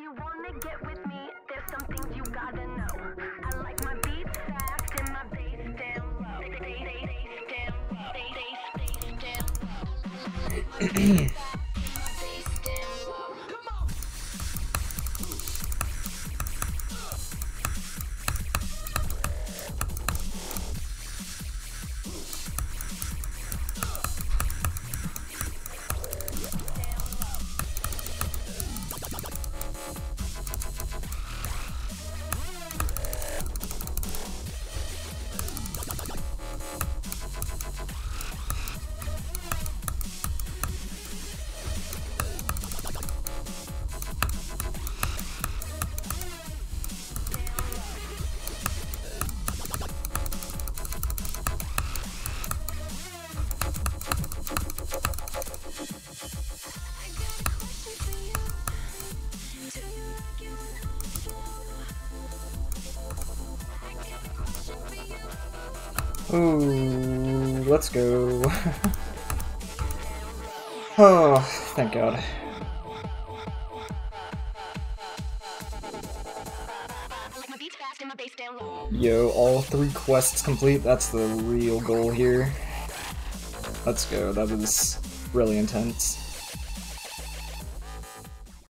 you wanna get with me, there's some things you gotta know. I like my beats fast and my bass down low. Bass, bass, bass down low. Bass, bass, bass down low. Ooh, let's go. oh, thank God. Yo, all three quests complete. That's the real goal here. Let's go. That is really intense.